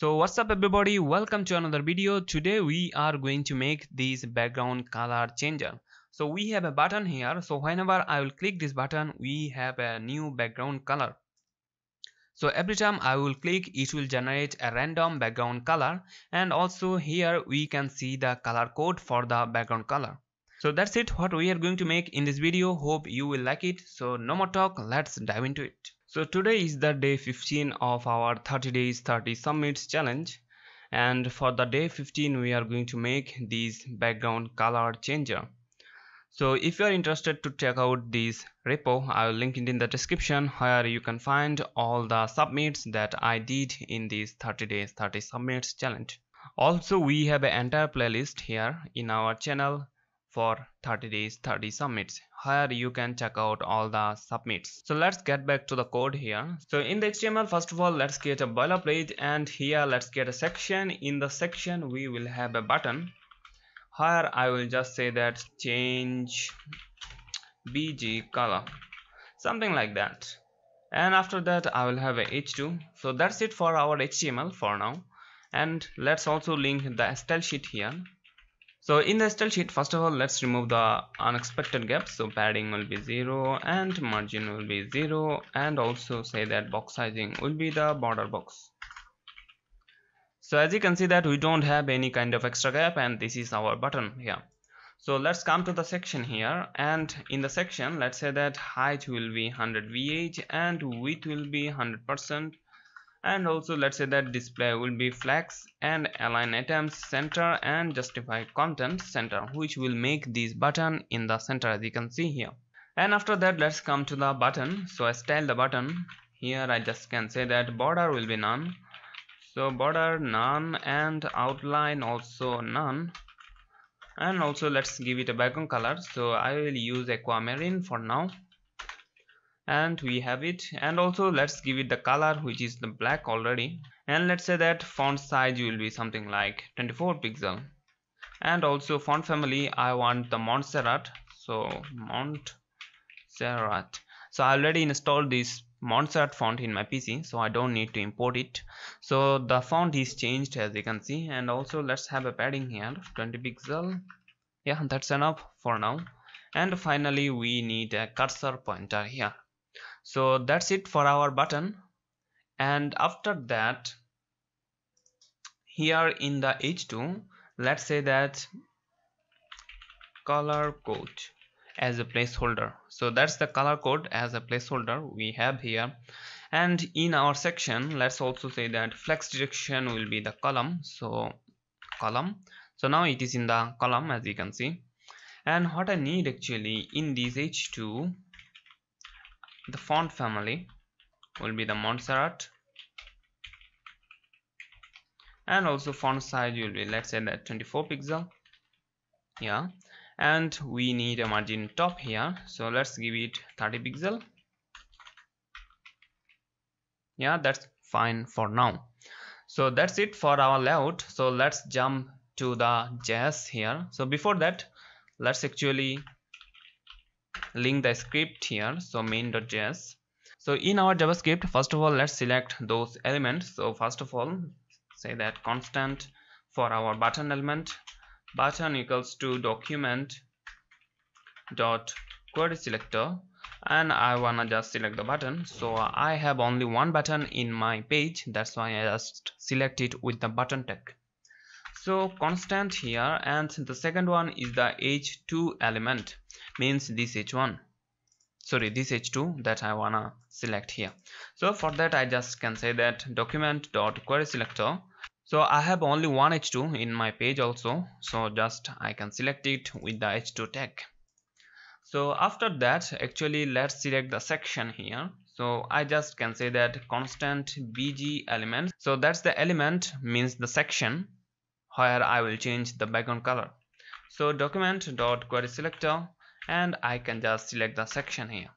so what's up everybody? Welcome to another video. Today we are going to make this background color changer. So we have a button here. So whenever i will click this button we have a new background color. So every time i will click it will generate a random background color. And also here we can see the color code for the background color. So that's it what we are going to make in this video. Hope you will like it. So no more talk. Let's dive into it so today is the day 15 of our 30 days 30 submits challenge. And for the day 15 we are going to make this background color changer. So if you are interested to check out this repo i will link it in the description where you can find all the submits that i did in this 30 days 30 submits challenge. Also we have an entire playlist here in our channel for 30 days 30 submits. Here you can check out all the submits. So let's get back to the code here. So in the html first of all let's get a boilerplate and here let's get a section. In the section we will have a button. Here i will just say that change bg color something like that. And after that i will have a h2 so that's it for our html for now. And let's also link the style sheet here so in the style sheet first of all let's remove the unexpected gaps so padding will be 0 and margin will be 0 and also say that box sizing will be the border box. So as you can see that we don't have any kind of extra gap and this is our button here. So let's come to the section here. And in the section let's say that height will be 100 vh and width will be 100 percent and also let's say that display will be flex and align items center and justify content center which will make this button in the center as you can see here. And after that let's come to the button. So I style the button. Here I just can say that border will be none. So border none and outline also none. And also let's give it a background color. So I will use aquamarine for now and we have it. And also let's give it the color which is the black already. And let's say that font size will be something like 24 pixel. And also font family I want the Montserrat. So Montserrat. So I already installed this Montserrat font in my PC so I don't need to import it. So the font is changed as you can see. And also let's have a padding here 20 pixel. Yeah that's enough for now. And finally we need a cursor pointer here so that's it for our button. And after that here in the h2 let's say that color code as a placeholder. So that's the color code as a placeholder we have here. And in our section let's also say that flex direction will be the column. So column. So now it is in the column as you can see. And what I need actually in this h2 the font family will be the Montserrat. And also font size will be let's say that 24 pixel. Yeah. And we need a margin top here. So let's give it 30 pixel. Yeah that's fine for now. So that's it for our layout. So let's jump to the JS here. So before that let's actually link the script here so main.js so in our javascript first of all let's select those elements. So first of all say that constant for our button element. Button equals to document dot query selector. And I wanna just select the button. So I have only one button in my page. That's why I just select it with the button tag so constant here and the second one is the h2 element means this h1 sorry this h2 that I wanna select here. So for that I just can say that document dot query selector. So I have only one h2 in my page also. So just I can select it with the h2 tag. So after that actually let's select the section here. So I just can say that constant bg element. So that's the element means the section where I will change the background color. So document dot query selector and I can just select the section here.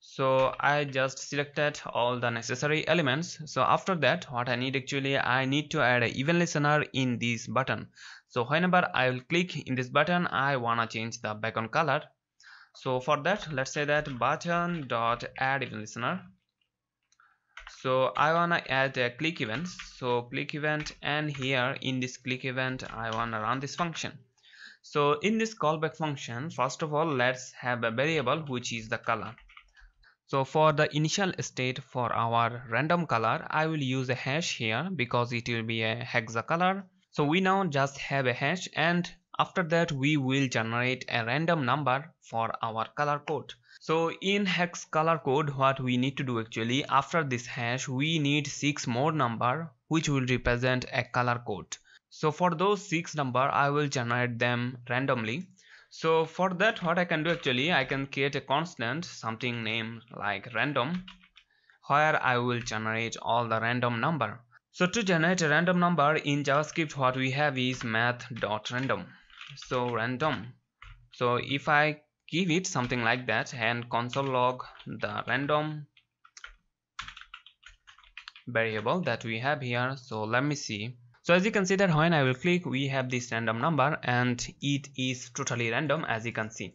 So I just selected all the necessary elements. So after that what I need actually I need to add a event listener in this button. So whenever I will click in this button I wanna change the background color. So for that let's say that button dot add event listener so I wanna add a click event so click event and here in this click event I wanna run this function. So in this callback function first of all let's have a variable which is the color. So for the initial state for our random color I will use a hash here because it will be a hexa color so we now just have a hash and after that we will generate a random number for our color code so in hex color code what we need to do actually after this hash we need six more number which will represent a color code. So for those six number i will generate them randomly. So for that what i can do actually i can create a constant something named like random where i will generate all the random number. So to generate a random number in javascript what we have is math.random so random. So if i give it something like that and console log the random variable that we have here. So let me see. So as you can see that when i will click we have this random number and it is totally random as you can see.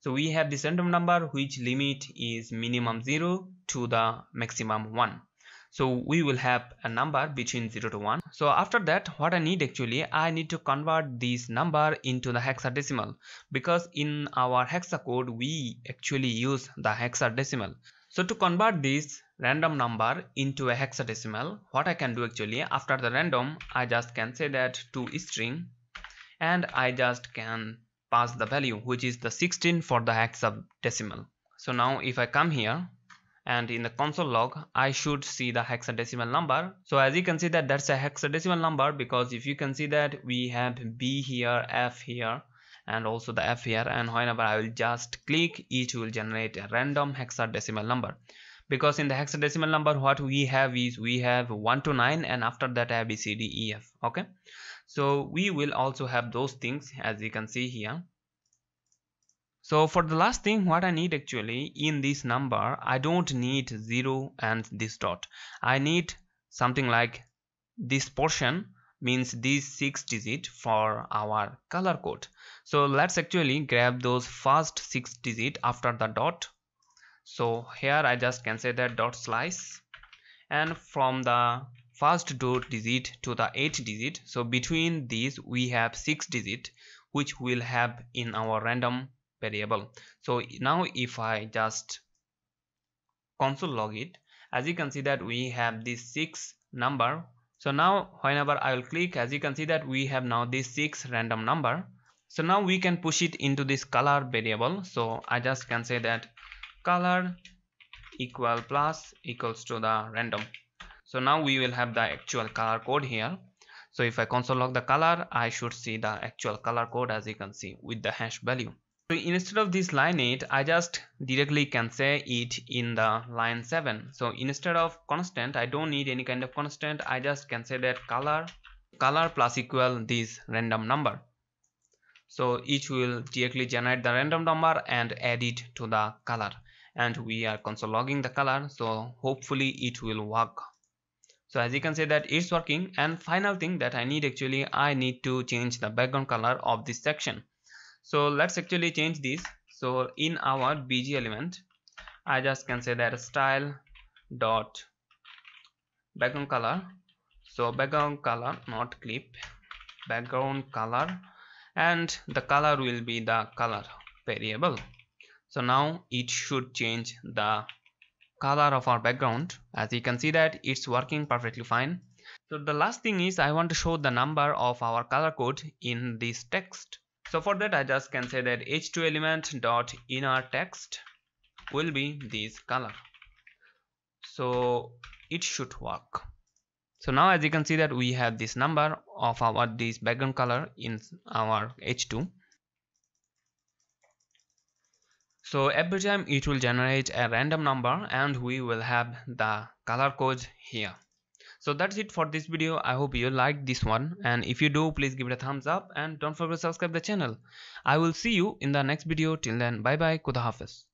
So we have this random number which limit is minimum 0 to the maximum 1 so we will have a number between 0 to 1 so after that what i need actually i need to convert this number into the hexadecimal because in our hexa code we actually use the hexadecimal. So to convert this random number into a hexadecimal what i can do actually after the random i just can say that to string and i just can pass the value which is the 16 for the hexadecimal. So now if i come here and in the console log I should see the hexadecimal number. So as you can see that that's a hexadecimal number because if you can see that we have B here F here and also the F here. And whenever I will just click it will generate a random hexadecimal number. Because in the hexadecimal number what we have is we have 1 to 9 and after that A B C D E F. Okay? So we will also have those things as you can see here so for the last thing what I need actually in this number I don't need 0 and this dot. I need something like this portion means these 6 digit for our color code. So let's actually grab those first 6 digit after the dot. So here I just can say that dot slice. And from the first dot digit to the 8 digit. So between these we have 6 digit which we'll have in our random variable. So now if I just console log it as you can see that we have this six number. So now whenever I will click as you can see that we have now this six random number. So now we can push it into this color variable. So I just can say that color equal plus equals to the random. So now we will have the actual color code here. So if I console log the color I should see the actual color code as you can see with the hash value so instead of this line 8 I just directly can say it in the line 7 so instead of constant I don't need any kind of constant. I just can say that color color plus equal this random number. So each will directly generate the random number and add it to the color. And we are console logging the color. So hopefully it will work. So as you can see that it's working. And final thing that I need actually I need to change the background color of this section so let's actually change this. So in our bg element i just can say that style dot background color. So background color not clip background color and the color will be the color variable. So now it should change the color of our background. As you can see that it's working perfectly fine. So the last thing is i want to show the number of our color code in this text so for that I just can say that h2 element dot inner text will be this color. So it should work. So now as you can see that we have this number of our this background color in our h2 so every time it will generate a random number and we will have the color code here so that's it for this video. I hope you liked this one. And if you do please give it a thumbs up and don't forget to subscribe the channel. I will see you in the next video. Till then bye bye. Kuda hafiz